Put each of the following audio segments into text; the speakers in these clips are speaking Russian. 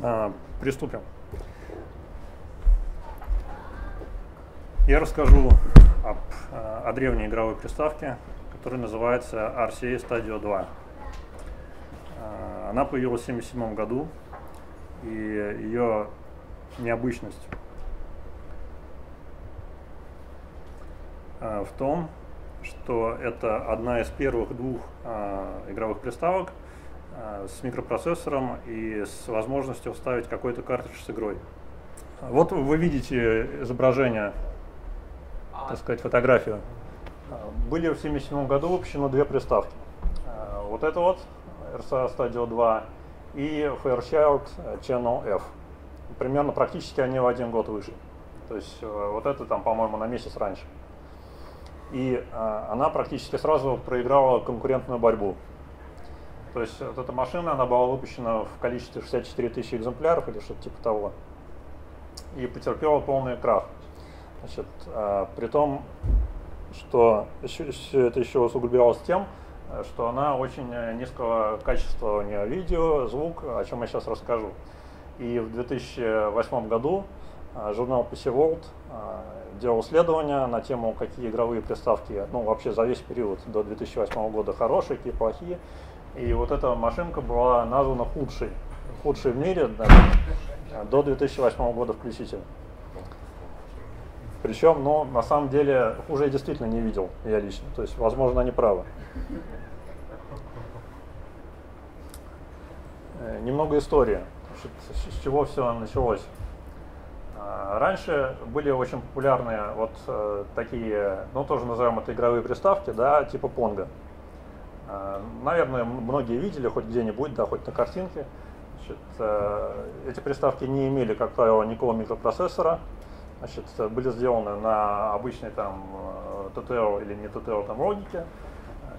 А, приступим. Я расскажу об, о древней игровой приставке, которая называется RCA Stadio 2. А, она появилась в 1977 году, и ее необычность а, в том, что это одна из первых двух игровых приставок, с микропроцессором и с возможностью вставить какой-то картридж с игрой. Вот вы видите изображение, так сказать, фотографию. Э, были в 1977 году выпущены две приставки. Э, вот это вот RCA Stadio 2 и Fairchild Channel F. Примерно практически они в один год вышли. То есть вот это там, по-моему, на месяц раньше. И она практически сразу проиграла конкурентную борьбу. То есть вот эта машина, она была выпущена в количестве 64 тысячи экземпляров или что-то типа того. И потерпела полный крах. Значит, э, при том, что еще, это еще усугублялось тем, что она очень низкого качества у нее видео, звук, о чем я сейчас расскажу. И в 2008 году журнал PC World делал исследования на тему, какие игровые приставки, ну вообще за весь период до 2008 года хорошие, какие плохие. И вот эта машинка была названа худшей. Худшей в мире да, до 2008 года включительно. Причем, ну, на самом деле, хуже я действительно не видел, я лично. То есть, возможно, они правы. Э, немного истории, с чего все началось. А, раньше были очень популярные вот э, такие, ну тоже назовем это игровые приставки, да, типа Понга. Э, наверное, многие видели хоть где-нибудь, да, хоть на картинке. Значит, э, эти приставки не имели, как правило, никакого микропроцессора. Значит, были сделаны на обычной там TTL э, или не TTL там логике.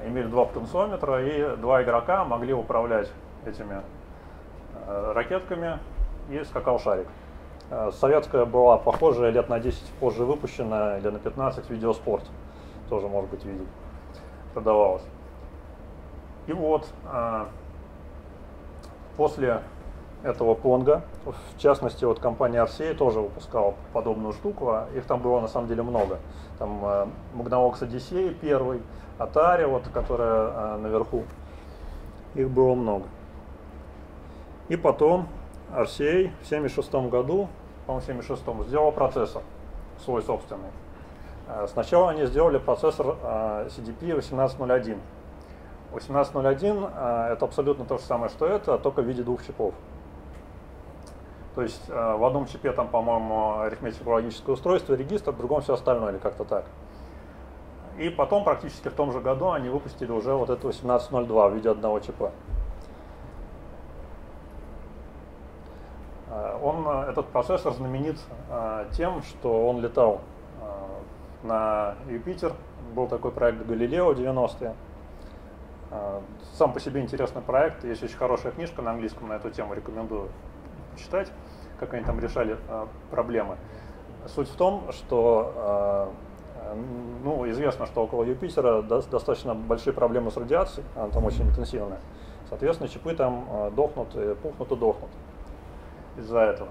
Имели два потенциометра и два игрока могли управлять этими ракетками и скакал шарик. Советская была похожая, лет на 10 позже выпущена, или на 15 видеоспорт. Тоже, может быть, видели. Продавалась. И вот а, после этого понга, в частности, вот компания RCA тоже выпускала подобную штуку, а их там было на самом деле много. Там э, Magnavox Odyssey первый, Atari, вот, которая наверху, их было много. И потом RCA в 76 году, по-моему, в 76 сделал процессор свой собственный. Сначала они сделали процессор CDP 1801, 1801 а, это абсолютно то же самое, что это, только в виде двух чипов. То есть а, в одном чипе там, по-моему, арифметико-логическое устройство, регистр, в другом все остальное или как-то так. И потом практически в том же году они выпустили уже вот это 1802 в виде одного чипа. А, он, этот процессор знаменит тем, что он летал на Юпитер. Был такой проект Галилео 90-е. А, сам по себе интересный проект. Есть очень хорошая книжка на английском на эту тему, рекомендую почитать, как они там решали а, проблемы. Суть в том, что а, ну, известно, что около Юпитера достаточно большие проблемы с радиацией, она там очень интенсивная. Соответственно, чипы там дохнут, пухнут и дохнут из-за этого.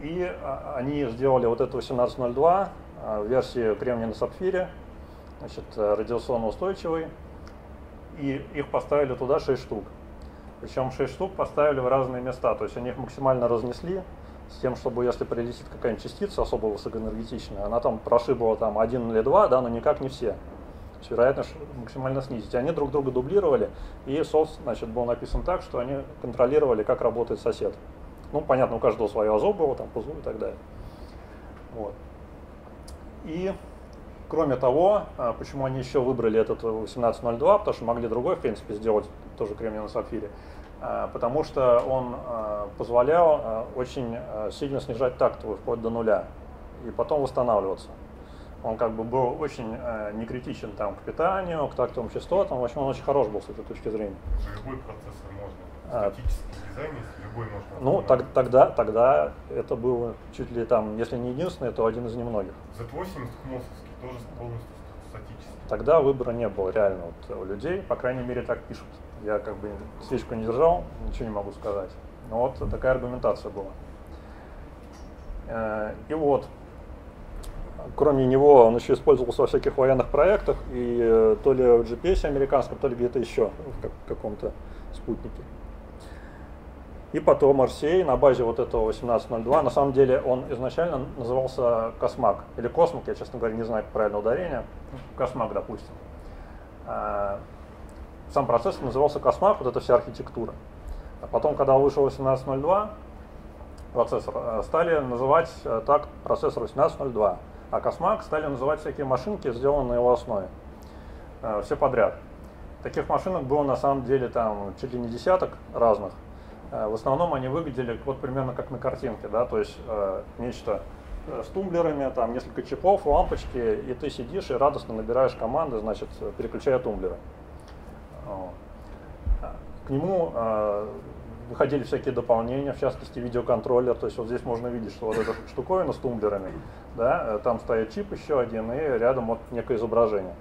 И они сделали вот это 1802 в версии кремния на сапфире, значит, радиационно устойчивый, и их поставили туда 6 штук. Причем 6 штук поставили в разные места, то есть они их максимально разнесли, с тем, чтобы если прилетит какая-нибудь частица особо высокоэнергетичная, она там прошибла там один или два, да, но никак не все. То есть вероятность максимально снизить. Они друг друга дублировали, и соус, значит, был написан так, что они контролировали, как работает сосед. Ну, понятно, у каждого свое АЗО было, там, ПУЗУ и так далее. Вот. И Кроме того, а, почему они еще выбрали этот 1802, потому что могли другой, в принципе, сделать тоже кремний на сапфире, а, потому что он а, позволял очень сильно снижать тактовую вплоть до нуля и потом восстанавливаться. Он как бы был очень не критичен там, к питанию, к тактовым частотам, в общем, он очень хорош был с этой точки зрения. Любой процессор можно, статический дизайн, любой можно. Ну, так, тогда, тогда это было чуть ли там, если не единственный, то один из немногих. Z80 хмосовский тоже полностью статически. Тогда выбора не было реально вот, у людей, по крайней мере так пишут. Я как бы свечку не держал, ничего не могу сказать. Вот такая аргументация была. И вот, кроме него, он еще использовался во всяких военных проектах, и то ли в GPS американском, то ли где-то еще, в каком-то спутнике. И потом Арсей на базе вот этого 1802, на самом деле он изначально назывался Космак, или Космок, я, честно говоря, не знаю правильное ударение, Космак, допустим. А, сам процесс назывался Космак, вот эта вся архитектура. А потом, когда вышел 1802, процессор, э, стали называть э, так процессор 1802, а Космак стали называть всякие машинки, сделанные на его основе. Э, все подряд. Таких машинок было на самом деле там чуть ли не десяток разных. Э, в основном они выглядели вот примерно как на картинке, да, то есть э, нечто э, с тумблерами, там несколько чипов, лампочки, и ты сидишь и радостно набираешь команды, значит, переключая тумблеры. К нему э, выходили всякие дополнения, в частности видеоконтроллер, то есть вот здесь можно видеть, что вот эта штуковина с тумблерами, да, там стоит чип еще один и рядом вот некое изображение.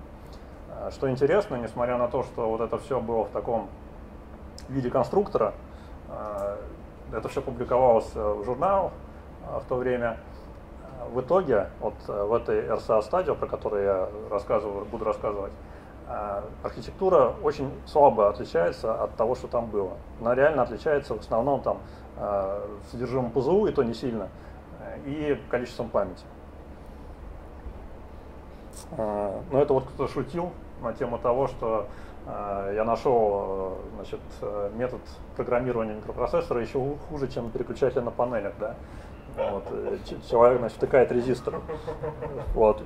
Что интересно, несмотря на то, что вот это все было в таком виде конструктора, Э, это все публиковалось э, в журналах э, в то время. В итоге, вот в этой RSA стадии, про которую я рассказываю, буду рассказывать, архитектура очень слабо отличается от того, что там было. Она реально отличается в основном там содержимым ПЗУ, и то не сильно, и количеством памяти. Но это вот кто-то шутил на тему того, что Э, я нашел э, значит, э, метод программирования микропроцессора еще хуже, чем переключатель на панелях. Да? Вот. Человек значит, втыкает резистор. Вот.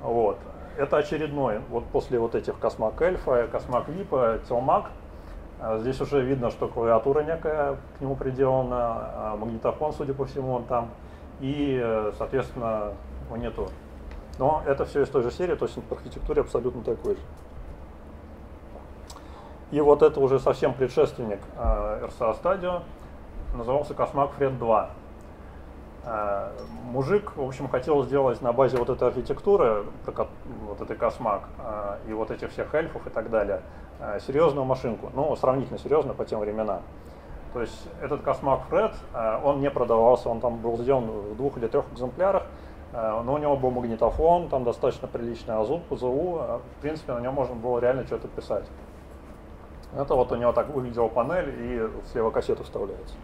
Вот. Это очередной, вот после вот этих Космак Эльфа, Космак Випа, Телмак, здесь уже видно, что клавиатура некая к нему приделана, магнитофон, судя по всему, он там, и, соответственно, монитор. Но это все из той же серии, то есть по архитектуре абсолютно такой же. И вот это уже совсем предшественник э, RSA Stadio, назывался Cosmac Fred 2. Э, мужик, в общем, хотел сделать на базе вот этой архитектуры, вот этой Cosmac э, и вот этих всех эльфов и так далее, э, серьезную машинку, ну, сравнительно серьезную по тем временам. То есть этот Cosmac Fred, э, он не продавался, он там был сделан в двух или трех экземплярах, но у него был магнитофон, там достаточно приличный азут, ПЗУ, э, в принципе на нем можно было реально что-то писать. Это вот у него так выглядела панель и слева кассета вставляется.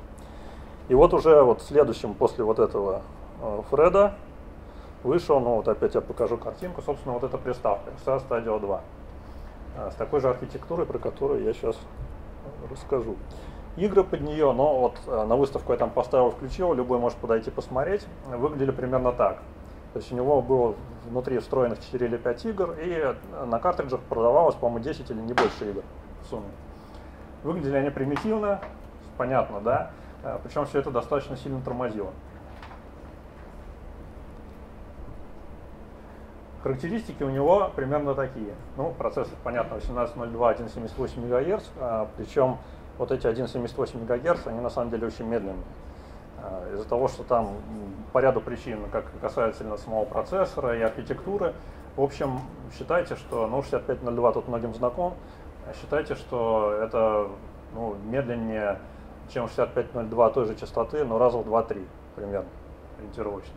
И вот уже вот следующим после вот этого э, Фреда вышел, ну вот опять я покажу картинку, собственно вот эта приставка RSA Stadio 2 с такой же архитектурой, про которую я сейчас расскажу. Игры под нее, но вот на выставку я там поставил, включил, любой может подойти посмотреть, выглядели примерно так. То есть у него было внутри встроенных 4 или 5 игр, и на картриджах продавалось, по-моему, 10 или не больше игр в сумме. Выглядели они примитивно, понятно, да? Э, Причем все это достаточно сильно тормозило. Характеристики у него примерно такие. Ну, процессор, понятно, 1802, 178 МГц, причем вот эти 178 МГц, они на самом деле очень медленные. А, из-за того, что там по ряду причин, как касательно самого процессора и архитектуры, в общем, считайте, что ну, 6502 тут многим знаком, считайте, что это ну, медленнее, чем 6502 той же частоты, но раза в 2-3 примерно, ориентировочно.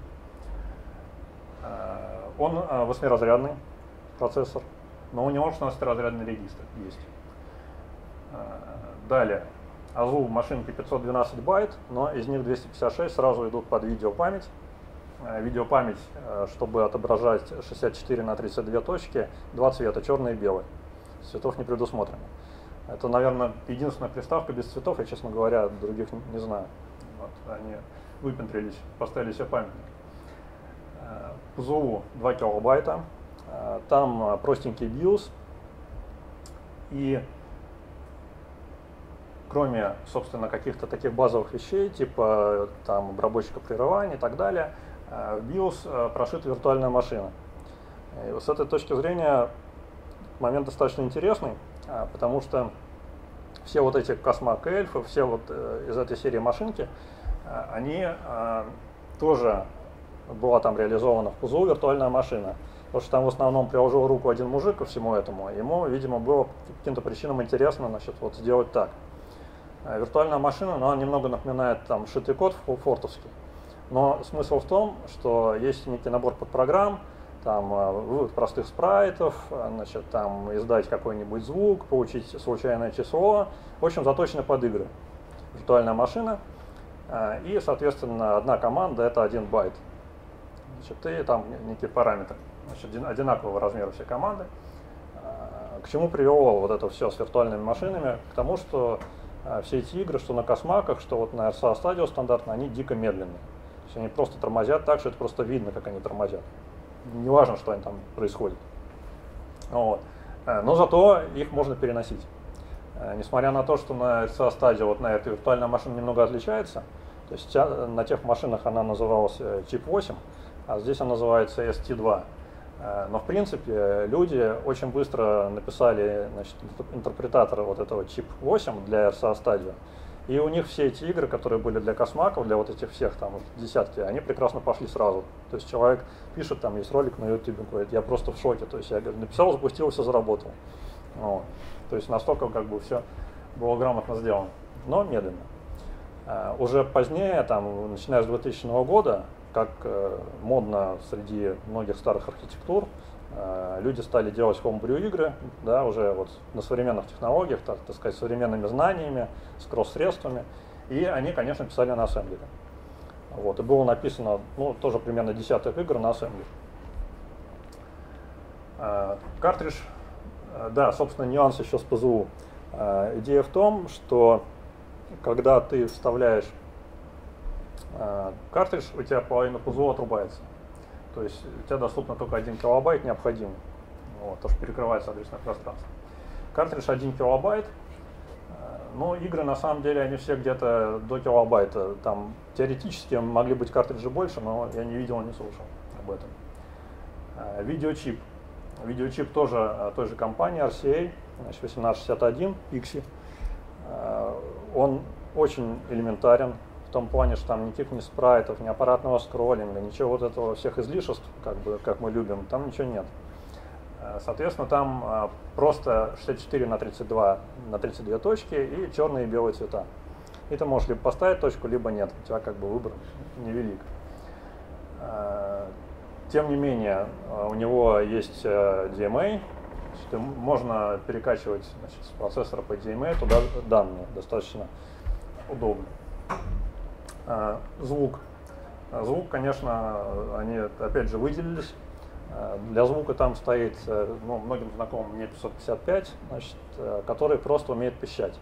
А, он восьмиразрядный процессор, но у него 16-разрядный регистр есть. Далее, АЗУ в машинке 512 байт, но из них 256 сразу идут под видеопамять. Э, видеопамять, э, чтобы отображать 64 на 32 точки, два цвета, черный и белый. Цветов не предусмотрено. Это, наверное, единственная приставка без цветов, я, честно говоря, других не знаю. Вот, они выпендрились, поставили себе памятник. ПЗУ 2 килобайта, э, там простенький BIOS и кроме, собственно, каких-то таких базовых вещей, типа там обработчика прерывания и так далее, э, в BIOS э, прошита виртуальная машина. И с этой точки зрения момент достаточно интересный, э, потому что все вот эти Космак Эльфы, все вот из этой серии машинки, они тоже была там реализована в ПУЗУ виртуальная машина. потому что там в основном приложил руку один мужик ко всему этому. Ему, видимо, было по каким-то причинам интересно значит, вот сделать так. А виртуальная машина, но она немного напоминает там шитый код фортовский. Но смысл в том, что есть некий набор подпрограмм, там э, вывод простых спрайтов, э, значит, там издать какой-нибудь звук, получить случайное число. В общем, заточено под игры. Виртуальная машина. Э, и, соответственно, одна команда это один байт. Значит, и там некие параметры. Значит, одинакового размера все команды. К чему привело вот это все с виртуальными машинами? К тому, что все эти игры, что на космаках, что вот на RSA Stadio стандартно, они дико медленные. То есть они просто тормозят так, что это просто видно, как они тормозят не важно, что они там происходит. Вот. Э, но зато их можно переносить. Э, несмотря на то, что на RCA стадии вот на этой виртуальной машине немного отличается, то есть на тех машинах она называлась чип 8, а здесь она называется ST2. Э, но в принципе люди очень быстро написали значит, интерпретатор вот этого чип 8 для RCA Stadio. И у них все эти игры, которые были для космаков, для вот этих всех там десятки, они прекрасно пошли сразу. То есть человек пишет, там есть ролик на YouTube, говорит, я просто в шоке. То есть я говорю, написал, запустил, все заработал. Вот. То есть настолько как бы все было грамотно сделано, но медленно. Uh, уже позднее, там, начиная с 2000 года, как uh, модно среди многих старых архитектур, uh, люди стали делать homebrew игры, да, уже вот на современных технологиях, так, так сказать, современными знаниями, с кросс-средствами, и они, конечно, писали на ассемблере. Вот, и было написано, ну, тоже примерно десяток игр на ассемблере. Картридж, да, собственно, нюанс еще с ПЗУ. Идея в том, что когда ты вставляешь картридж, у тебя половина ПЗУ отрубается. То есть у тебя доступно только 1 килобайт необходимый. Вот, то, что перекрывается адресное пространство. Картридж 1 килобайт, ну, игры на самом деле, они все где-то до килобайта. Там теоретически могли быть картриджи больше, но я не видел, не слушал об этом. Э, видеочип. Видеочип тоже э, той же компании RCA, значит, 1861 Pixie. Э, он очень элементарен том плане, что там никаких ни спрайтов, ни аппаратного скроллинга, ничего вот этого всех излишеств, как бы, как мы любим, там ничего нет. Э, соответственно, там э, просто 64 на 32 на 32 точки и черные и белые цвета. И ты можешь либо поставить точку, либо нет. У тебя как бы выбор невелик. Э, тем не менее, у него есть DMA, можно перекачивать значит, с процессора по DMA туда данные достаточно удобно. Звук. Звук, конечно, они опять же выделились. Э, для звука там стоит, э, ну, многим знаком мне 555, значит, э, который просто умеет пищать.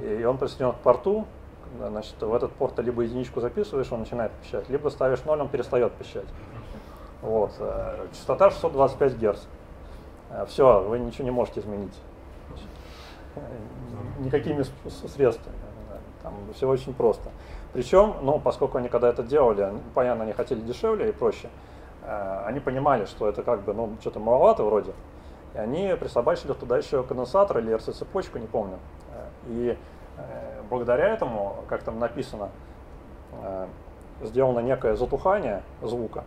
И он присоединен к порту, значит, в этот порт ты либо единичку записываешь, он начинает пищать, либо ставишь ноль, он перестает пищать. Вот. Частота 625 Гц. Все, вы ничего не можете изменить. Никакими средствами. Там все очень просто. Причем, ну, поскольку они когда это делали, понятно, они хотели дешевле и проще, Э, они понимали, что это как бы, ну, что-то маловато вроде. И они присобачили туда еще конденсатор или RC-цепочку, не помню. Э, и э, благодаря этому, как там написано, сделано некое затухание звука.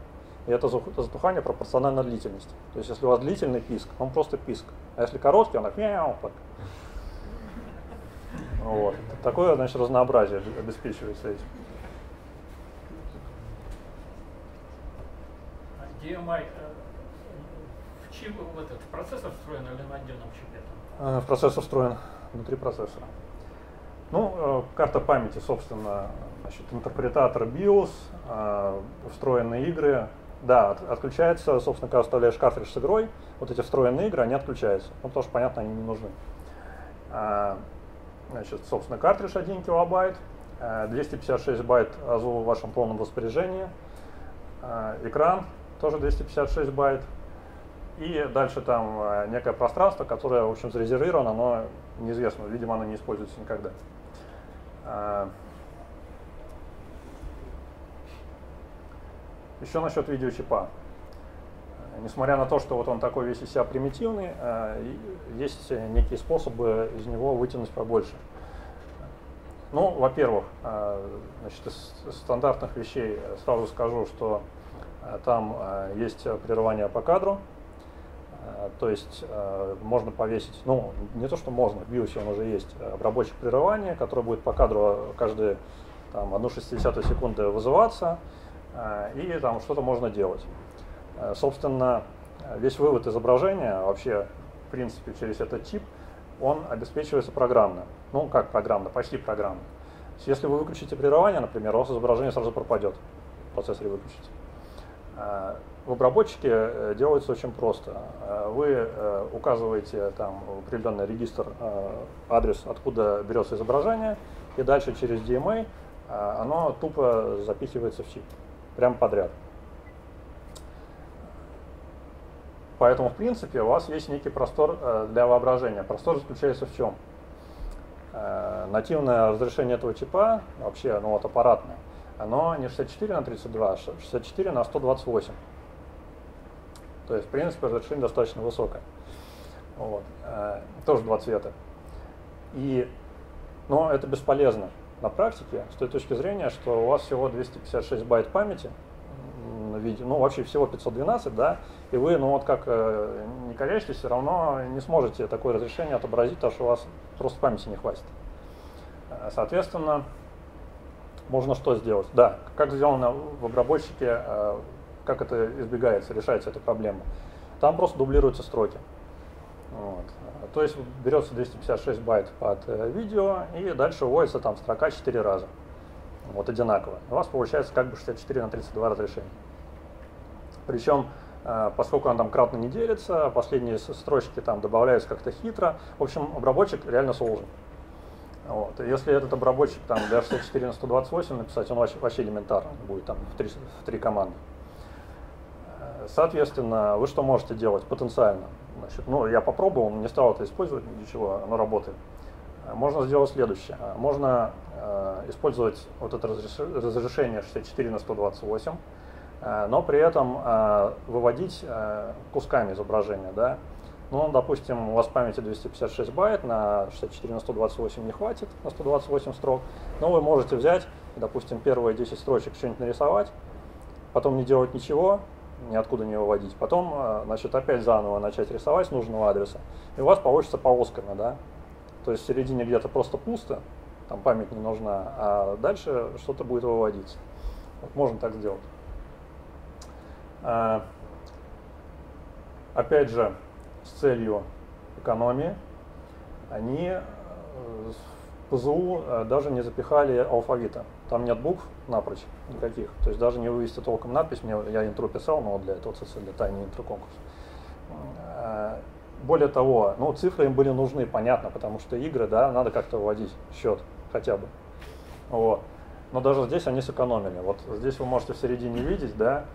И это затухание пропорционально длительности. То есть, если у вас длительный писк, он просто писк. А если короткий, он так мяу, так. Вот. Такое, значит, разнообразие обеспечивается этим. DMI э, в, чип, в, этот, в процессор встроен или на отдельном чипе? Там? В процессор встроен внутри процессора. Ну, э, карта памяти, собственно, значит, интерпретатор BIOS, э, встроенные игры. Да, от, отключается, собственно, когда вставляешь картридж с игрой, вот эти встроенные игры, они отключаются. Ну, потому что, понятно, они не нужны. Значит, собственно, картридж 1 килобайт, 256 байт АЗУ в вашем полном распоряжении, экран тоже 256 байт. И дальше там э, некое пространство, которое, в общем, зарезервировано, но неизвестно, видимо, оно не используется никогда. Э, Еще насчет видеочипа. Несмотря на то, что вот он такой весь из себя примитивный, э, есть некие способы из него вытянуть побольше. Ну, во-первых, значит, из стандартных вещей сразу скажу, что Там есть прерывание по кадру, то есть можно повесить, ну не то, что можно, в BIOS он уже есть, обработчик прерывания, который будет по кадру каждые там, одну шестидесятую секунды вызываться, и там что-то можно делать. Собственно, весь вывод изображения вообще, в принципе, через этот чип, он обеспечивается программно. Ну, как программно, почти программно. Если вы выключите прерывание, например, у вас изображение сразу пропадет, процессоре выключите. А, в обработчике э, делается очень просто. А, вы э, указываете там определенный регистр, а, адрес, откуда берется изображение, и дальше через DMA оно тупо запихивается в чип, прямо подряд. Поэтому, в принципе, у вас есть некий простор э, для воображения. Простор заключается в чем? Э, нативное разрешение этого чипа, вообще, ну вот аппаратное, оно не 64 на 32, а 64 на 128. То есть, в принципе, разрешение достаточно высокое. Вот. Э, тоже два цвета. И, но это бесполезно на практике с той точки зрения, что у вас всего 256 байт памяти, виде, ну вообще всего 512, да, и вы, ну вот как э, не корячитесь, все равно не сможете такое разрешение отобразить, потому что у вас просто памяти не хватит. Э, соответственно, можно что сделать? Да, как сделано в обработчике, э, как это избегается, решается эта проблема. Там просто дублируются строки. Вот. То есть берется 256 байт под э, видео, и дальше вводится там строка 4 раза. Вот одинаково. У вас получается как бы 64 на 32 разрешения. Причем, э, поскольку он там кратно не делится, последние строчки там добавляются как-то хитро. В общем, обработчик реально сложен. Вот. Если этот обработчик там для 64 на 128 написать, он вообще, вообще элементарно будет там в три, в три команды. Э, соответственно, вы что можете делать потенциально? Значит, ну, я попробовал, не стал это использовать, ничего, оно работает. Можно сделать следующее. Можно э, использовать вот это разрешение 64 на 128, Э, но при этом э, выводить кусками изображения. Да? Ну, допустим, у вас памяти 256 байт, на 64 на 128 не хватит, на 128 строк, но вы можете взять, допустим, первые 10 строчек что-нибудь нарисовать, потом не делать ничего, ниоткуда не выводить, потом, значит, опять заново начать рисовать с нужного адреса, и у вас получится полосками, да, то есть в середине где-то просто пусто, там память не нужна, а дальше что-то будет выводиться. Вот можно так сделать. А, опять же, с целью экономии, они э, в ПЗУ э, даже не запихали алфавита. Там нет букв напрочь никаких. То есть даже не вывести толком надпись. Мне, я интро писал, но для этого ЦЦ, для тайны интро конкурс. Более того, ну, цифры им были нужны, понятно, потому что игры, да, надо как-то вводить счет хотя бы. Вот. Но даже здесь они сэкономили. Вот здесь вы можете в середине видеть, да,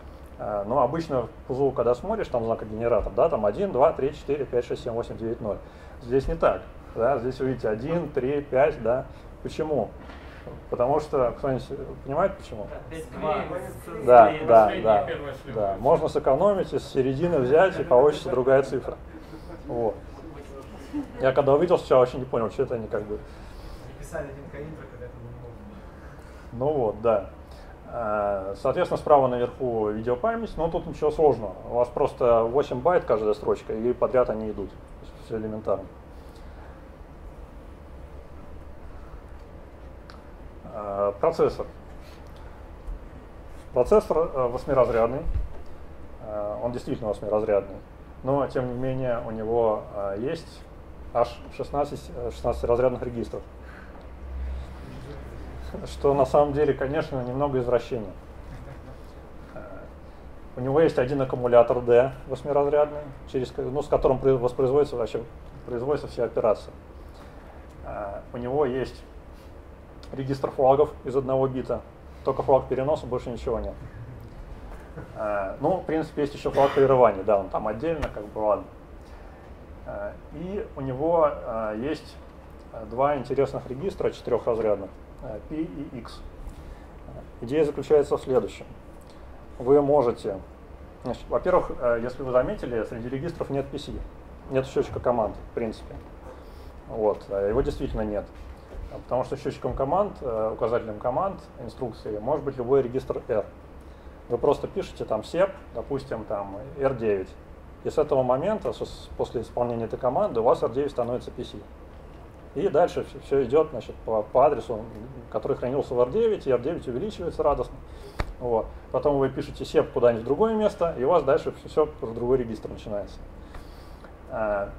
Э, но обычно в ПУЗУ, когда смотришь, там знакогенератор, да, там 1, 2, 3, 4, 5, 6, 7, 8, 9, 0. Здесь не так. Да, здесь вы видите 1, 3, 5, да. Почему? Потому что, кто-нибудь понимает почему? Да, да, да, да. Можно сэкономить, из середины взять и получится другая цифра. Вот. Я когда увидел сначала, вообще не понял, что это они как бы... Ну вот, да. Э, соответственно, справа наверху видеопамять, но тут ничего сложного. У вас просто 8 байт каждая строчка, и подряд они идут. Все элементарно. Э, процессор. Процессор э, восьмиразрядный. Он действительно восьмиразрядный. Но, тем не менее, у него есть аж 16, 16 разрядных регистров что на самом деле, конечно, немного извращение. Э, у него есть один аккумулятор D восьмиразрядный, через, ну, с которым воспроизводится вообще производятся все операции. Э, у него есть регистр флагов из одного бита, только флаг переноса, больше ничего нет. Э, ну, в принципе, есть еще флаг прерывания, да, он там отдельно, как бы ладно. И у него есть два интересных регистра четырехразрядных. P и X. Идея заключается в следующем. Вы можете, во-первых, э, если вы заметили, среди регистров нет PC, нет счетчика команд, в принципе. Вот, э, его действительно нет. Потому что счетчиком команд, э, указателем команд, инструкции может быть любой регистр R. Вы просто пишете там SEP, допустим, там R9. И с этого момента, после исполнения этой команды, у вас R9 становится PC. И дальше все, идет значит, по, по адресу, который хранился в R9, и R9 увеличивается радостно. Вот. Потом вы пишете SEP куда-нибудь в другое место, и у вас дальше все, все в другой регистр начинается. А,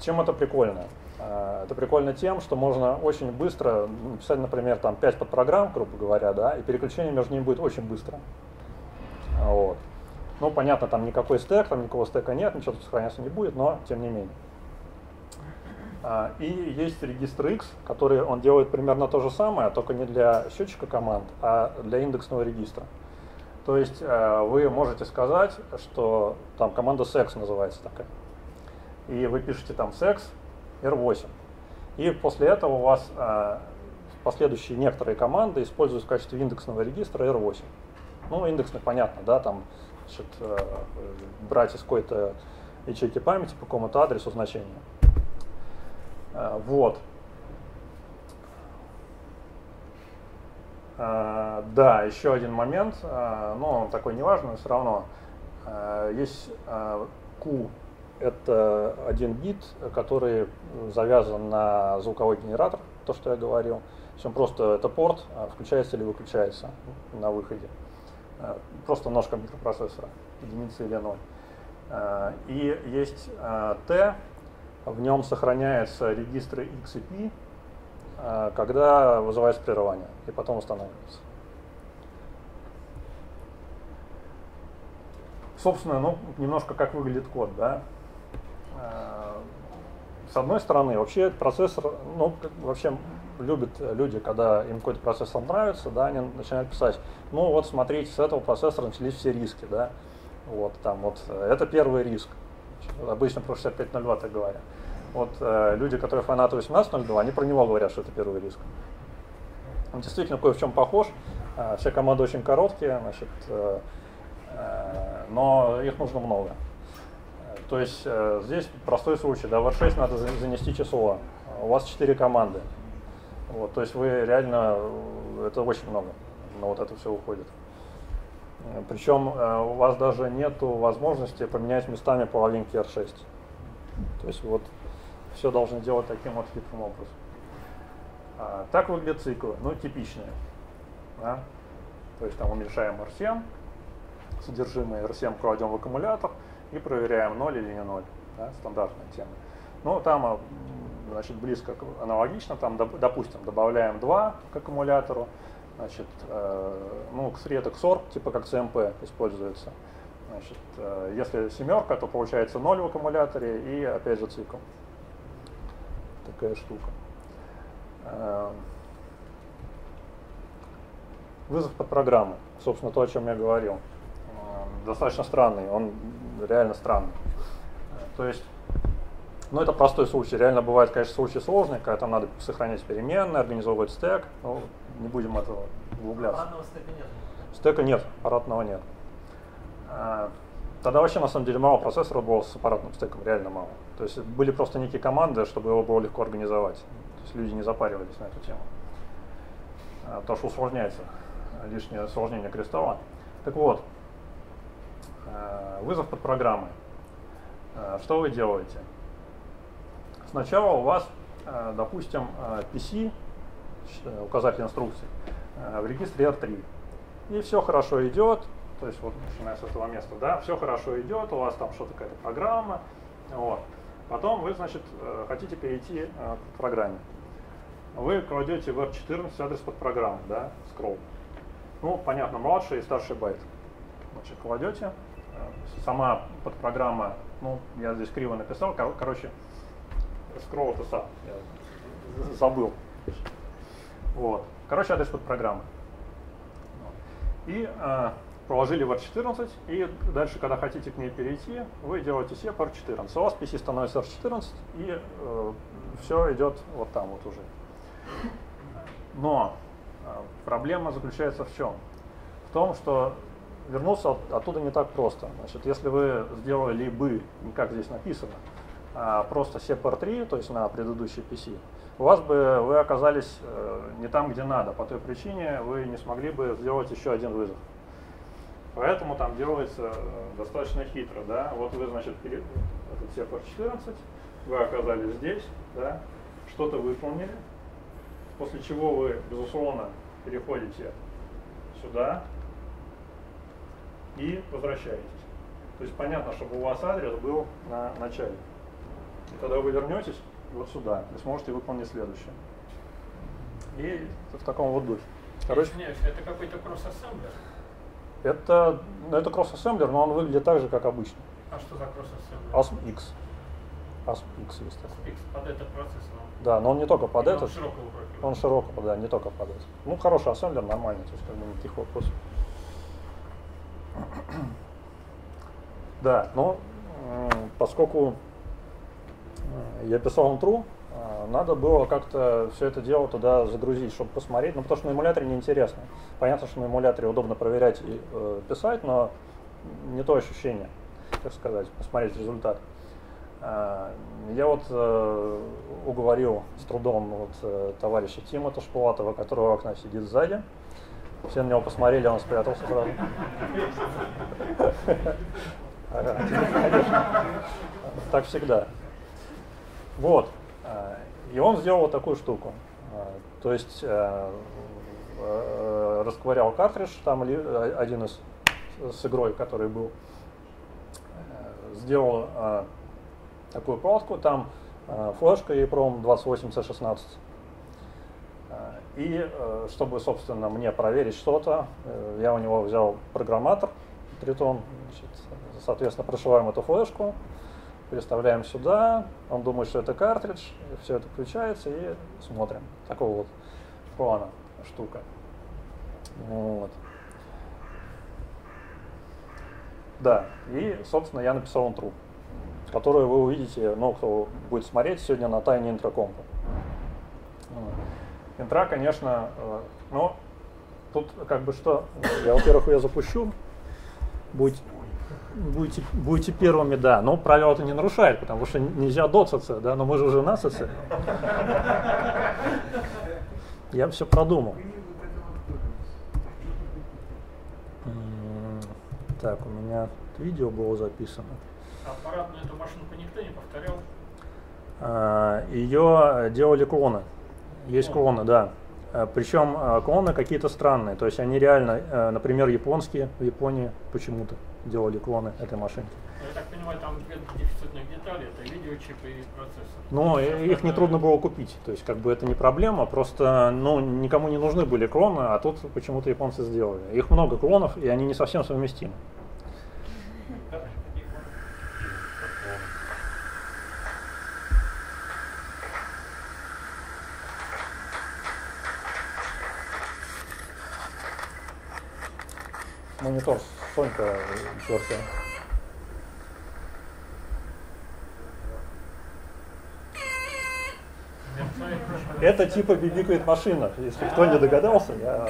чем это прикольно? А, это прикольно тем, что можно очень быстро написать, например, там 5 подпрограмм, грубо говоря, да, и переключение между ними будет очень быстро. Вот. Ну, понятно, там никакой стек, там никакого стека нет, ничего тут сохраняться не будет, но тем не менее. А, и есть регистр X, который он делает примерно то же самое, только не для счетчика команд, а для индексного регистра. То есть э, вы можете сказать, что там команда sex называется такая. И вы пишете там sex R8. И после этого у вас э, последующие некоторые команды используют в качестве индексного регистра R8. Ну, индексный понятно, да, там значит, э, брать из какой-то ячейки памяти по какому-то адресу значения. Э, вот. Э, да, еще один момент, э, но он такой неважный, все равно. Есть Q, это один бит, который завязан на звуковой генератор, то, что я говорил. То просто, это порт, включается или выключается на выходе. Просто нож микропроцессора, единица или ноль. И есть T, в нем сохраняются регистры X и P, а, когда вызывается прерывание, и потом устанавливается. Собственно, ну, немножко как выглядит код, да. А, с одной стороны, вообще процессор, ну, вообще любят люди, когда им какой-то процессор нравится, да, они начинают писать, ну вот смотрите, с этого процессора начались все риски, да, вот там вот, это первый риск, обычно про 6502 так говорят. Вот э, люди, которые фанаты 18.02, они про него говорят, что это первый риск. Он действительно кое в чем похож. Э, все команды очень короткие, значит, э, э, но их нужно много. То есть э, здесь простой случай, да, в R6 надо занести число. У вас 4 команды. Вот, то есть вы реально, э, это очень много, но вот это все уходит. Причем э, у вас даже нет возможности поменять местами половинки R6. То есть вот все должны делать таким вот хитрым образом. А, так выглядят циклы, ну типичные. Да? То есть там уменьшаем R7, содержимое R7 кладем в аккумулятор и проверяем 0 или не 0. Да? Стандартная тема. Ну там а, значит, близко аналогично, там, допустим, добавляем 2 к аккумулятору, значит, э, ну, это XOR, типа как CMP используется. Значит, э, если семерка, то получается 0 в аккумуляторе и опять же цикл такая штука. Эм, вызов под программы, собственно, то, о чем я говорил. Достаточно странный, он реально странный. То есть, ну это простой случай. Реально бывает, конечно, случаи сложные, когда там надо сохранять переменные, организовывать стек. Ну, не будем этого углубляться. Аппаратного стека нет? Стека нет, аппаратного нет. Э, тогда вообще на самом деле мало процессоров было с аппаратным стеком, реально мало. То есть были просто некие команды, чтобы его было легко организовать. То есть люди не запаривались на эту тему. А, потому что усложняется лишнее осложнение кристалла. Так вот, а, вызов под программы. А, что вы делаете? Сначала у вас, допустим, PC, указатель инструкций, в регистре R3. И все хорошо идет, то есть вот начиная с этого места, да, все хорошо идет, у вас там что-то какая-то программа, вот. Потом вы, значит, э, хотите перейти э, к программе. Вы кладете в R14 адрес под программу, да, scroll. Ну, понятно, младший и старший байт. Значит, кладете. Э, сама подпрограмма, ну, я здесь криво написал, кор короче, scroll сам, я забыл. Вот. Короче, адрес под программы. И положили в R14, и дальше, когда хотите к ней перейти, вы делаете SEP R14. У вас PC становится R14, и э, все идет вот там вот уже. Но э, проблема заключается в чем? В том, что вернуться от, оттуда не так просто. Значит, если вы сделали бы, как здесь написано, а просто SEP R3, то есть на предыдущей PC, у вас бы вы оказались э, не там, где надо. По той причине вы не смогли бы сделать еще один вызов. Поэтому там делается достаточно хитро, да. Вот вы, значит, перед, этот сектор 14, вы оказались здесь, да, что-то выполнили, после чего вы, безусловно, переходите сюда и возвращаетесь. То есть понятно, чтобы у вас адрес был на начале. И тогда вы вернетесь вот сюда и сможете выполнить следующее. И в таком вот духе. Короче, Извиняюсь, это какой-то кросс-ассемблер? Это, ну, это кросс-ассемблер, но он выглядит так же, как обычно. А что за кросс-ассемблер? ASM-X. ASM-X есть такой. X под этот процесс, но... Да, но он не только под Или этот. Он широкого профиля. Он широкого, да, не только под этот. Ну, хороший ассемблер, нормальный, то есть как бы никаких вопросов. Да, но поскольку я писал он true, надо было как-то все это дело туда загрузить, чтобы посмотреть. Ну, потому что на эмуляторе неинтересно. Понятно, что на эмуляторе удобно проверять и э, писать, но не то ощущение, так сказать, посмотреть результат. Э, я вот э, уговорил с трудом вот, э, товарища Тима Ташпулатова, который окна сидит сзади. Все на него посмотрели, он спрятался сразу. Так всегда. Вот. И он сделал вот такую штуку. То есть расковырял картридж, там один из с игрой, который был, сделал такую платку, там флешка EEPROM 28C16. И чтобы, собственно, мне проверить что-то, я у него взял программатор, Тритон, соответственно, прошиваем эту флешку, переставляем сюда, он думает, что это картридж, все это включается и смотрим. Такого вот плана штука. Вот. Да, и, собственно, я написал интру, которую вы увидите, ну, кто будет смотреть сегодня на тайне интрокомпа. Интра, конечно, ну, тут как бы что, я, во-первых, ее запущу, будете, будете, будете первыми, да, но правило это не нарушает, потому что нельзя доцаться, да, но мы же уже на соце. Я все продумал. Так, у меня видео было записано. Аппаратную эту машинку никто не повторял? А, Ее делали клоны. Есть клоны, да. А, Причем а, клоны какие-то странные. То есть они реально, например, японские в Японии почему-то делали клоны этой машинки. Я так понимаю, там дефицитных детали, это видеочип и процессор. Ну, их не трудно было купить, то есть как бы это не проблема, просто ну, никому не нужны были клоны, а тут почему-то японцы сделали. Их много клонов, и они не совсем совместимы. Монитор Сонька четвертая. Это типа бибикает машина, если кто не догадался. Я... А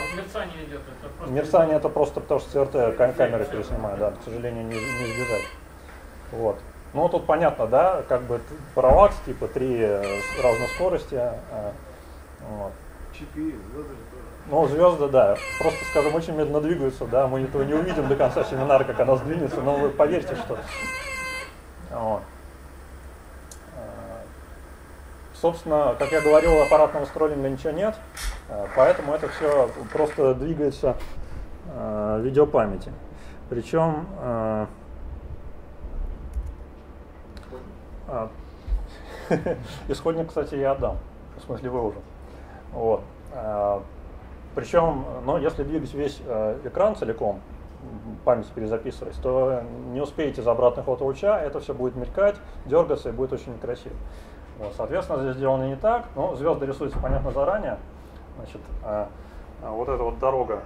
вот мерцание идет, это просто... Мерцание это просто потому, что ЦРТ камеры переснимаю, да, к сожалению, не, не избежать. Вот. Ну, тут понятно, да, как бы параллакс, типа три разной скорости. А, вот. Звезды Ну, звезды, да, просто, скажем, очень медленно двигаются, да, мы этого не увидим до конца семинара, как она сдвинется, но вы поверьте, что... Вот. Собственно, как я говорил, аппаратного скроллинга ничего нет, э, поэтому это все просто двигается э, в видеопамяти. Причем э, а, исходник, кстати, я отдам, в смысле вы уже. Вот. Причем, ну, если двигать весь экран целиком, память перезаписывать, то не успеете за обратный ход луча, это все будет мелькать, дергаться и будет очень некрасиво. Вот, соответственно, здесь сделано не так, но звезды рисуются, понятно, заранее. Значит, а, вот эта вот дорога,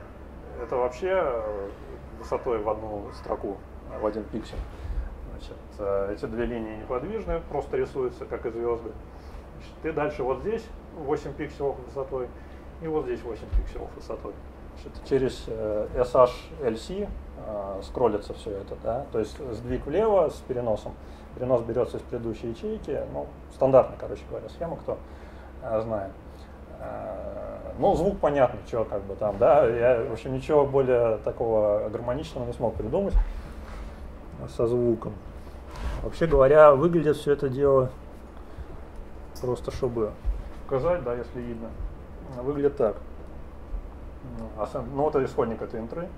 это вообще э, высотой в одну строку, в один пиксель. Значит, э, эти две линии неподвижные, просто рисуются, как и звезды. Значит, и дальше вот здесь 8 пикселов высотой, и вот здесь 8 пикселов высотой. Значит, через э, SHLC э, скроллится все это, да, то есть сдвиг влево с переносом перенос берется из предыдущей ячейки, ну, стандартная, короче говоря, схема, кто э, знает. Ну, звук понятно, что как бы там, да. Я, в общем, ничего более такого гармоничного не смог придумать со звуком. Вообще говоря, выглядит все это дело просто чтобы показать, да, если видно. Выглядит так. Ну, ну вот это исходник этой интры.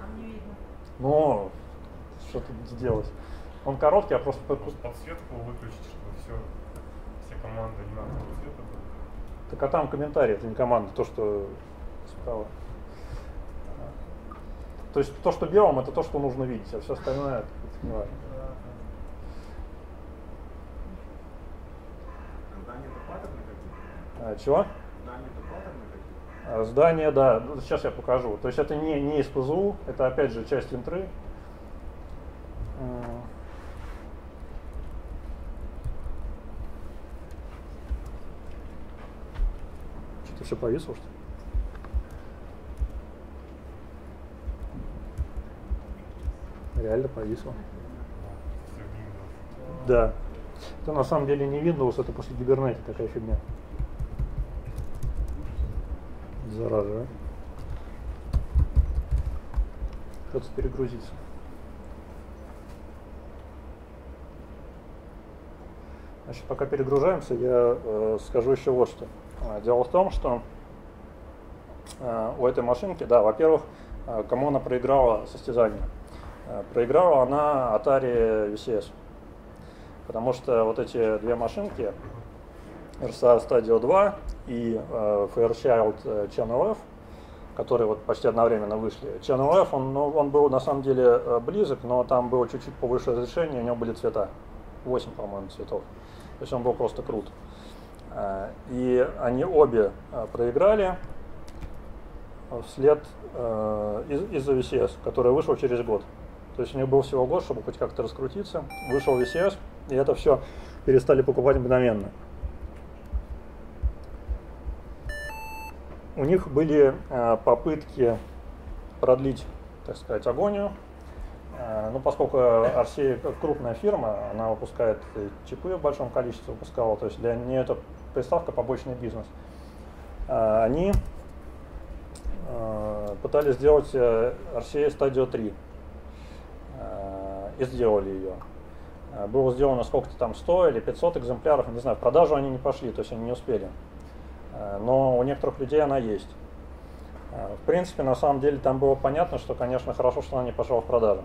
Нам не видно. Ну, что тут сделать? Он короткий, а просто... Подсветку выключить, чтобы все, все команды одинакового цвета были. Так а там комментарий, это не команда, то, что справа. То есть то, что белым, это то, что нужно видеть, а все остальное это не важно. А, чего? А, здание, да, ну, сейчас я покажу. То есть это не, не из ПЗУ, это опять же часть интры. Что-то все повисло, что ли? Реально повисло. Да. Это на самом деле не Windows, это после Гибернете такая фигня. Зараза? Придется перегрузиться. Значит, пока перегружаемся, я э, скажу еще вот что. А, дело в том, что э, у этой машинки, да, во-первых, э, кому она проиграла состязание? Э, проиграла она Atari VCS. Потому что вот эти две машинки, RSA Stadio 2 и э, Fairchild э, Channel F, которые вот почти одновременно вышли. Channel F, он, ну, он был на самом деле э, близок, но там было чуть-чуть повыше разрешение, у него были цвета. 8, по-моему, цветов. То есть он был просто крут. Э, и они обе проиграли вслед из-за VCS, который вышел через год. То есть у них был всего год, чтобы хоть как-то раскрутиться. Вышел VCS, и это все перестали покупать мгновенно. У них были э, попытки продлить, так сказать, агонию. Э, ну, поскольку RCA крупная фирма, она выпускает чипы в большом количестве выпускала, то есть для нее это приставка побочный бизнес. Э, они пытались сделать RCA Stadio 3 и сделали ее. Было сделано сколько-то там 100 или 500 экземпляров, не знаю, в продажу они не пошли, то есть они не успели. Э, но у некоторых людей она есть. Э, в принципе, на самом деле там было понятно, что, конечно, хорошо, что она не пошла в продажу.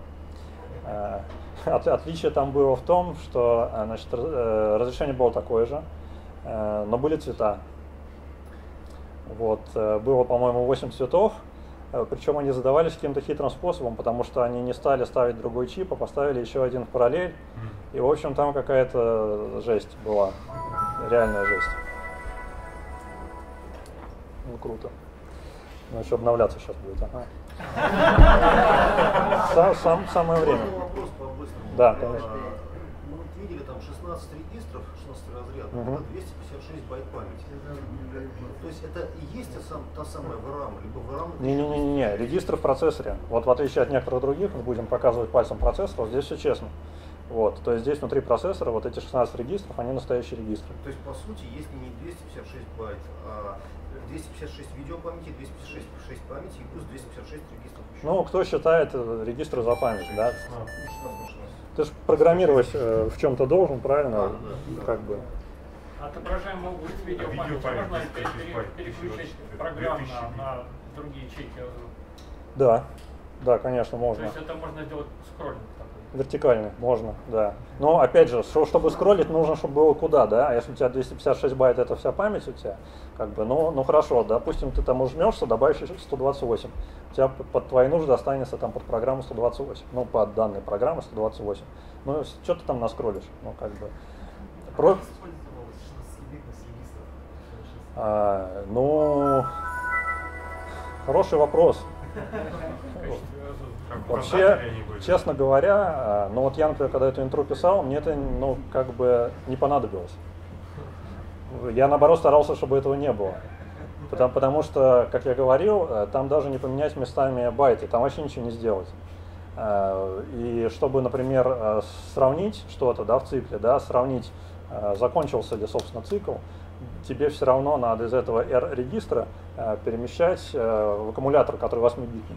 Э, от, отличие там было в том, что значит, разрешение было такое же, но были цвета. Вот, было, по-моему, 8 цветов, причем они задавались каким-то хитрым способом, потому что они не стали ставить другой чип, а поставили еще один в параллель. И, в общем, там какая-то жесть была, реальная жесть. Ну круто. Ну еще обновляться сейчас будет. Ага. Сам, сам, самое время. вопрос по-быстрому. Да, конечно. Мы видели там 16 регистров, 16 разрядов, угу. это 256 байт памяти. То есть это и есть та, сам, та самая VRAM, либо VRAM... Не-не-не, регистр в процессоре. Вот в отличие от некоторых других, мы будем показывать пальцем процессор, здесь все честно. Вот, то есть здесь внутри процессора вот эти 16 регистров, они настоящие регистры. То есть по сути, если не 256 байт, а 256 видеопамяти, 256 памяти и плюс 256 регистров. Ну, кто считает э, регистры за память, да? Ты же программировать э, в чем-то должен, правильно? А, да, как бы. Отображаемую видеопамять можно переключить программно на другие чеки? Да, да, конечно, можно. То есть это можно сделать скроллинг? Вертикальный, можно, да. Но опять же, чтобы скроллить, нужно, чтобы было куда, да. А если у тебя 256 байт это вся память у тебя, как бы, ну, ну хорошо, допустим, ты там ужмешься, добавишь еще 128. У тебя под твои нужды останется там под программу 128. Ну, под данной программы 128. Ну, что ты там наскролишь? Ну, как бы. Про... А, ну, хороший вопрос. Вообще, честно говоря, а, ну вот я, например, когда эту интру писал, мне это, ну, как бы не понадобилось. Я, наоборот, старался, чтобы этого не было. Потому, потому что, как я говорил, э, там даже не поменять местами байты, там вообще ничего не сделать. Э, и чтобы, например, э, сравнить что-то да, в цикле, да, сравнить, закончился ли, собственно, цикл, тебе все равно надо из этого R-регистра перемещать в аккумулятор, который 8-битный.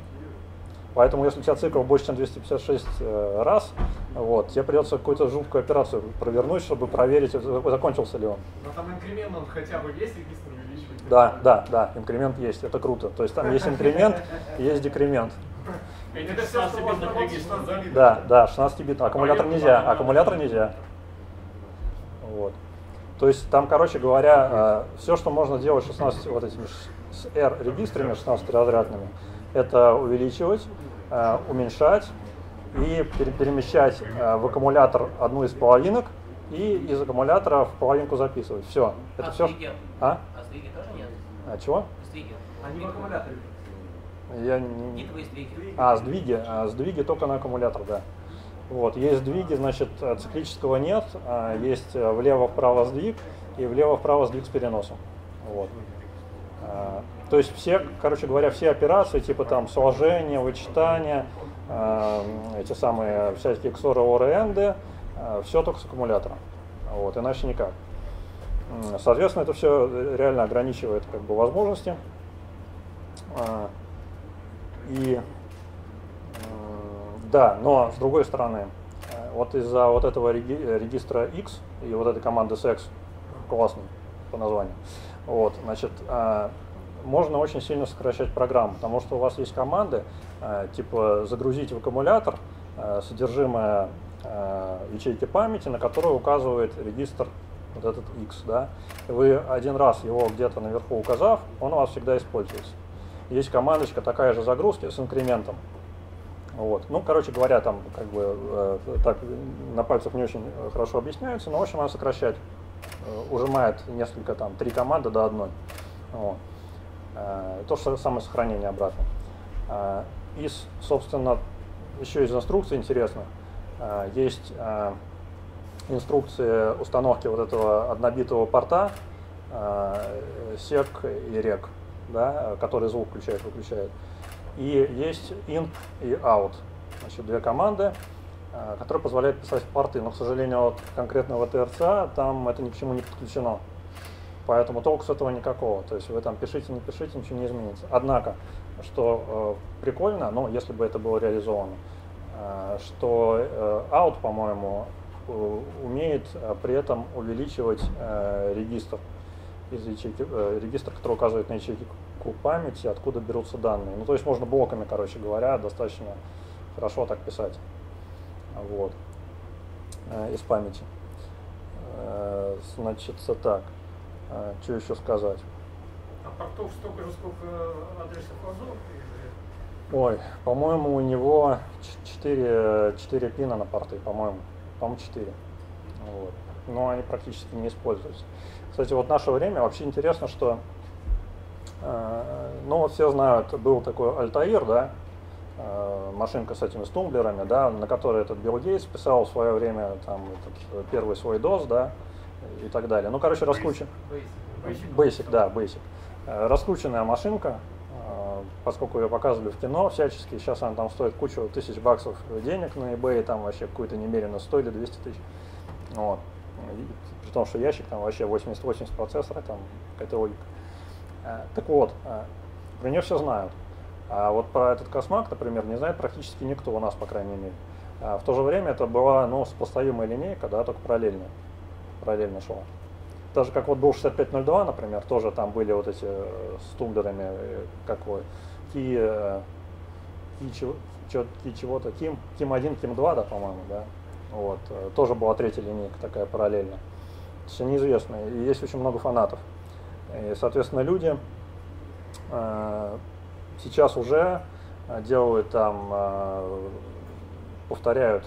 Поэтому если у тебя цикл больше, чем 256 э, раз, вот, тебе придется какую-то жуткую операцию провернуть, чтобы проверить, закончился ли он. Но там инкремент, он хотя бы есть регистр увеличивает? Да, да, да, инкремент есть, это круто. То есть там есть инкремент, есть декремент. Это 16-битных регистров. Да, да, 16 бит. Аккумулятор нельзя, аккумулятор нельзя. Вот. То есть там, короче говоря, все, что можно делать 16 вот этими с R регистрами, 16 разрядными, это увеличивать, э, уменьшать и перемещать э, в аккумулятор одну из половинок и из аккумулятора в половинку записывать. Все. Это а все. Сдвиги? А? А сдвиги тоже нет? А чего? Сдвиги. Они в аккумуляторе. Я не... Нитовые сдвиги. А, сдвиги. А, сдвиги только на аккумулятор, да. Вот, есть сдвиги, значит, э, циклического нет, а есть влево-вправо сдвиг и влево-вправо сдвиг с переносом. Вот. То есть все, короче говоря, все операции, типа там сложения, вычитания, э, эти самые всякие XOR, OR AND, э, все только с аккумулятора. Вот, иначе никак. Соответственно, это все реально ограничивает как бы, возможности. Э, и да, но с другой стороны, вот из-за вот этого регистра X и вот этой команды sex, классный по названию, вот, значит, можно очень сильно сокращать программу, потому что у вас есть команды, типа загрузить в аккумулятор содержимое ячейки памяти, на которую указывает регистр вот этот X. Да? Вы один раз его где-то наверху указав, он у вас всегда используется. Есть командочка такая же загрузки с инкрементом. Вот. Ну, короче говоря, там как бы э, так на пальцах не очень хорошо объясняется, но в общем она сокращать э, ужимает несколько там три команды до одной. Вот. Э, то же самое сохранение обратно. Э, из, собственно, еще из инструкций интересно, э, есть инструкции установки вот этого однобитового порта SEC и REC, да, который звук включает-выключает. И есть INT и OUT, значит, две команды, которые позволяют писать в порты, но, к сожалению, от конкретного ТРЦА там это ни к чему не подключено. Поэтому толку с этого никакого. То есть вы там пишите, не пишите, ничего не изменится. Однако, что э, прикольно, ну, если бы это было реализовано, э, что э, out, по-моему, умеет э, при этом увеличивать э, регистр из ячейки, э, регистр, который указывает на ячейку памяти, откуда берутся данные. Ну, то есть можно блоками, короче говоря, достаточно хорошо так писать. Вот. Э, из памяти. Э, значит, так. Э, что еще сказать? А портов столько же, сколько адресов АЗО? Ой, по-моему, у него 4, 4 пина на порты, по-моему. По-моему, 4. Вот. Но они практически не используются. Кстати, вот в наше время вообще интересно, что, э, ну вот все знают, был такой Альтаир, да, э, машинка с этими стумблерами, да, на которой этот Билл Гейтс писал в свое время там этот первый свой DOS, да, и так далее. Ну, короче, раскручен. Basic. Basic, да, Basic. Э, раскрученная машинка, э, поскольку ее показывали в кино всячески, сейчас она там стоит кучу тысяч баксов денег на eBay, там вообще какую-то немерено стоили 200 тысяч. Вот. И, при том, что ящик там вообще 80-80 процессора, там какая-то логика. Э, так вот, про нее все знают. А вот про этот Космак, например, не знает практически никто у нас, по крайней мере. А в то же время это была ну, сопоставимая линейка, да, только параллельная. Параллельно шла. Даже как вот был 6502, например, тоже там были вот эти э, с тумблерами, э, какой, ки, э, ки, чего, ки чего-то, ким, ким 1, ким 2, да, по-моему, да. Вот, тоже была третья линейка такая параллельная. Все неизвестные. И есть очень много фанатов. И, соответственно, люди э, сейчас уже делают там, э, повторяют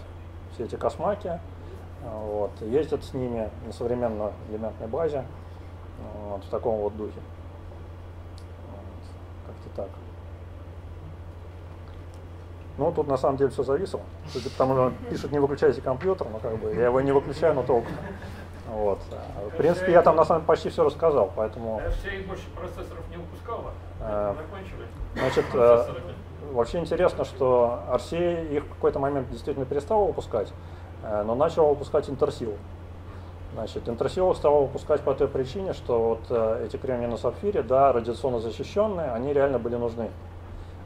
все эти космаки, вот, ездят с ними на современной элементной базе вот, в таком вот духе. Вот, как-то так. Ну, тут на самом деле все зависло. Потому что пишут, не выключайте компьютер, но как бы я его не выключаю, но толку. Вот. В принципе, я там на самом деле почти все рассказал, поэтому... RCA больше процессоров не выпускала, А, закончили. Значит, э, вообще интересно, что RCA их в какой-то момент действительно перестал выпускать, э, но начал выпускать Интерсил. Значит, Интерсиол стал выпускать по той причине, что вот э, эти кремнии на сапфире, да, радиационно защищенные, они реально были нужны.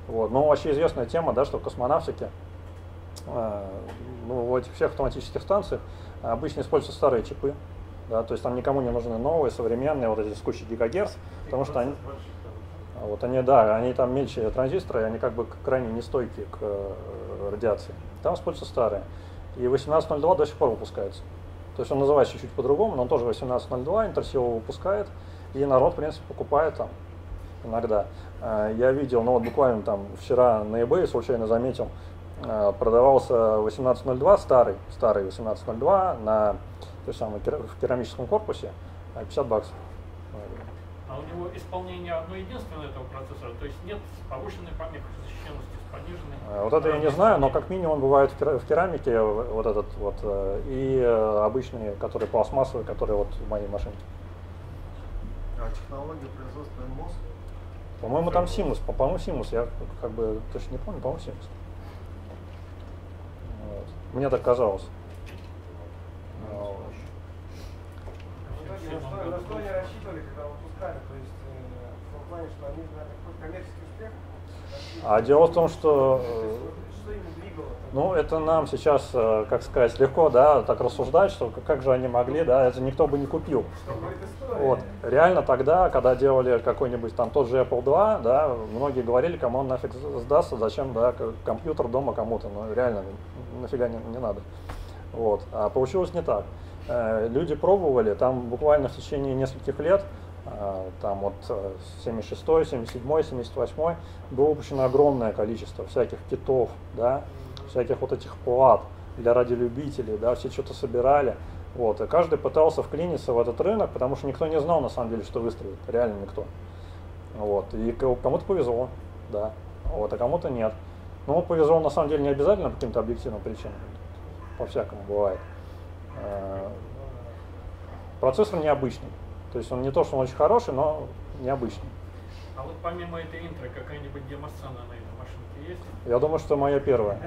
Вот. Ну, вообще известная тема, да, что в космонавтике, э, ну, в этих всех автоматических станциях обычно используются старые чипы, да, то есть там никому не нужны новые, современные, вот эти с кучей гигагерц, потому что они, вот они, да, они там мельче транзисторы, они как бы крайне нестойкие к э, радиации. Там используются старые. И 1802 до сих пор выпускается. То есть он называется чуть-чуть по-другому, но он тоже 1802, Интерсио выпускает, и народ, в принципе, покупает там иногда. Э, я видел, ну вот буквально там вчера на eBay случайно заметил, э, продавался 1802, старый, старый 1802 на той самой, в керамическом корпусе, 50 э, баксов. А у него исполнение одно единственное этого процессора, то есть нет повышенной помех защищенности вот это я не знаю, но как минимум бывает в керамике вот этот вот э, и э, обычные, которые пластмассовые, которые вот в моей машинке. А технология производства МОС? По-моему, там Симус, по-моему, Симус, я как бы точно не помню, по-моему, Симус. Вот. Мне так казалось. Вот. На что, на что они рассчитывали, когда выпускали? То есть, э, в том плане, что они на какой коммерческий? А дело в том, что э? Ну, это нам сейчас, э, как сказать, легко, да, так рассуждать, что как же они могли, да, это никто бы не купил. Вот. Реально тогда, когда делали какой-нибудь там тот же Apple II, да, многие говорили, кому он нафиг сдастся, зачем, да, компьютер дома кому-то, ну, реально, нафига не, не надо. Вот. А получилось не так. Э, Люди пробовали, там буквально в течение нескольких лет, там вот э, 76 77 78 было выпущено огромное количество всяких китов, да, всяких вот этих плат для радиолюбителей, да, все что-то собирали. Вот, и каждый пытался вклиниться в этот рынок, потому что никто не знал на самом деле, что выстрелит, реально никто. Вот, и кому-то повезло, да, вот, а кому-то нет. Ну, вот повезло на самом деле не обязательно по каким-то объективным причинам, по-всякому бывает. Э, Процессор необычный, то есть он не то, что он очень хороший, но необычный. А вот помимо этой интро какая-нибудь демосцена на этой машинке есть? Я думаю, что моя первая.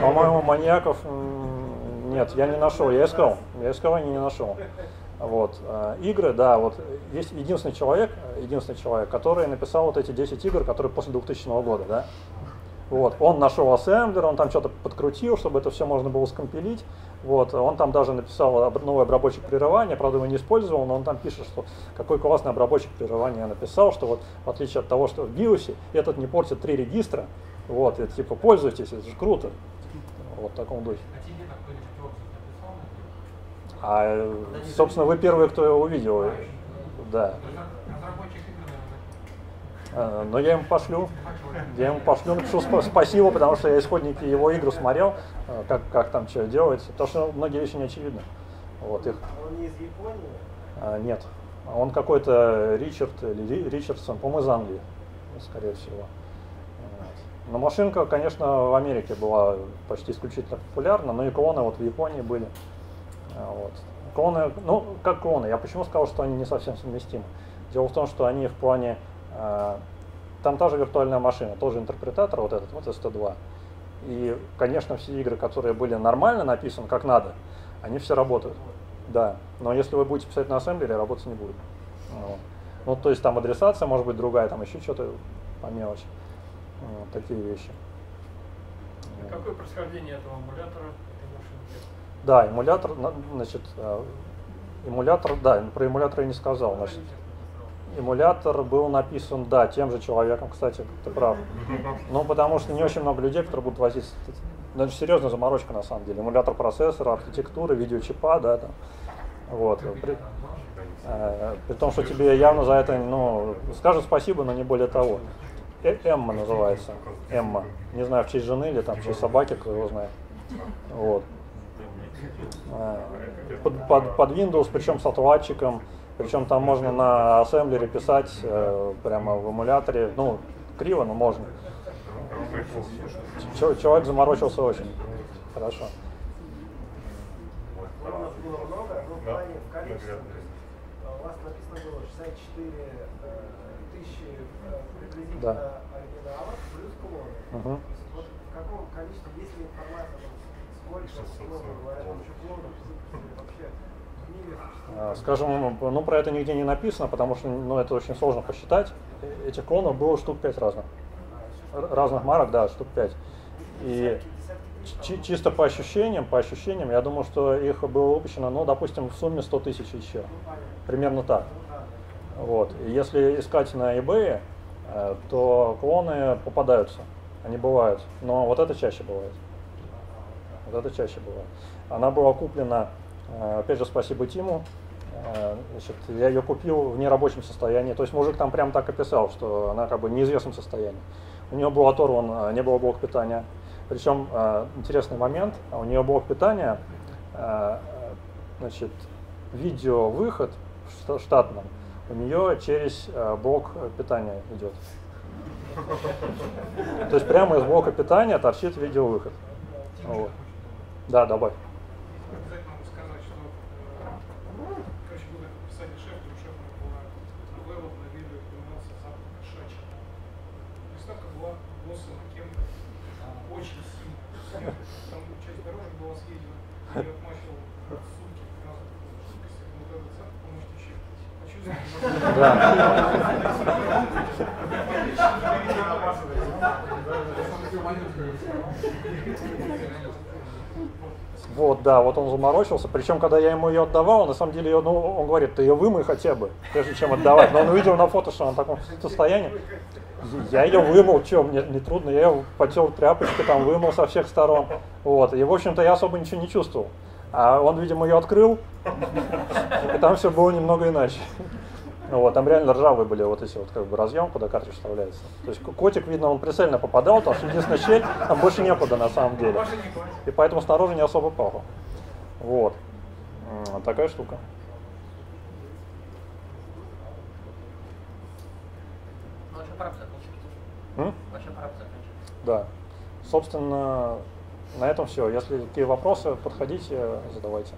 По-моему, маньяков нет, я не нашел. Я искал. Я искал и не нашел. Вот. а, Игры, да, вот есть единственный человек, единственный человек, который написал вот эти 10 игр, которые после 2000 года, да. Вот. Он нашел ассемблер, он там что-то подкрутил, чтобы это все можно было скомпилить. Вот. Он там даже написал новый обработчик прерывания, правда его не использовал, но он там пишет, что какой классный обработчик прерывания я написал, что вот в отличие от того, что в биосе, этот не портит три регистра, вот, и типа пользуйтесь, это же круто. Вот в таком духе. А? А, собственно, вы первые, кто его увидел. Да. То есть разработчик игры, наверное, Э, Но я ему пошлю. Я ему пошлю, напишу спа- спасибо, потому что я исходники его игр смотрел, э, как, как там что делается. Потому что многие вещи не очевидны. Вот их. А Он не из Японии? а, нет. Он какой-то Ричард или Ри- Ричардсон, по-моему, из Англии, скорее всего. Но машинка, конечно, в Америке была почти исключительно популярна, но и клоны вот в Японии были. А, Вот. Клоны, ну, как клоны, я почему сказал, что они не совсем совместимы? Дело в том, что они в плане, там та же виртуальная машина, тоже интерпретатор, вот этот, вот ST2. И, конечно, все игры, которые были нормально написаны, как надо, они все работают. Да, но если вы будете писать на ассемблере, работать не будет. Вот. Ну, то есть там адресация может быть другая, там еще что-то по мелочи. Вот, такие вещи. А Какое происхождение этого эмулятора? Да, эмулятор, на- значит, э, эмулятор, да, про эмулятор я не сказал. Значит, эмулятор был написан, да, тем же человеком, кстати, ты прав. Ну, потому что не очень много людей, которые будут возить. Ну, это серьезная заморочка на самом деле. Эмулятор процессора, архитектуры, видеочипа, да, там. Вот. При, э, при том, что тебе явно за это, ну, скажут спасибо, но не более того. Э- Эмма называется. Эмма. Не знаю, в честь жены или там в честь собаки, кто его знает. Вот. Э, Под, под, под Windows, причем с отладчиком, причем там можно на ассемблере писать э, прямо в эмуляторе, ну, криво, но можно. Чё- Человек заморочился очень хорошо. Да, а, у вас написано было 64 э, тысячи э, приблизительно Да. оригиналов плюс клоны. Есть вот в каком количестве, есть ли информация, сколько 640. клонов, говорят, там еще клонов А, Скажем, ну про это нигде не написано, потому что ну, это очень сложно посчитать. Э, Этих клонов было штук 5 разных. Разных марок, да, штук 5. И чи- чисто по ощущениям, по ощущениям, я думаю, что их было выпущено, ну, допустим, в сумме 100 тысяч еще. Примерно так. Вот. И если искать на eBay, э, то клоны попадаются. Они бывают. Но вот это чаще бывает. Вот это чаще бывает. Она была куплена, э, опять же, спасибо Тиму. Э, Значит, я ее купил в нерабочем состоянии. То есть мужик там прям так описал, что она как бы в неизвестном состоянии. У нее был оторван, э, не было блока питания. Причем э, интересный момент, а у нее блок питания, э, э, значит, видеовыход в шта- штатном у нее через э, блок э, питания идет. То есть прямо из блока питания торчит видеовыход. Вот. Да, добавь. Обязательно могу сказать, что э, короче, буду писать шеф, у шефа была новелла на видео, упоминался запах кошачий. Приставка была боссом кем очень сильно. Там часть дорожек была съедена, я отмачивал сутки, 15 штук, вот этот запах, вы можете еще. Да. Вот, да, вот он заморочился. Причем, когда я ему ее отдавал, на самом деле, ну, он говорит, ты ее вымой хотя бы, прежде чем отдавать. Но он увидел на фото, что она в таком состоянии. Я ее вымыл, что, мне не трудно, я ее потел тряпочкой, там, вымыл со всех сторон. Вот, и, в общем-то, я особо ничего не чувствовал. А он, видимо, ее открыл, и там все было немного иначе. Вот, там реально ржавые были вот эти вот как бы разъем, куда картридж вставляется. То есть котик, видно, он прицельно попадал, потому что единственная щель, там больше некуда на самом деле. И поэтому снаружи не особо пахло. Вот. Такая штука. Ну, вообще пора бы закончить. М? Да. Собственно, на этом все. Если какие вопросы, подходите, задавайте.